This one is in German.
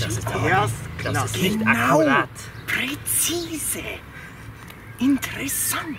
Das ist, Erst das knapp. ist nicht Genau. akkurat. Präzise. Interessant.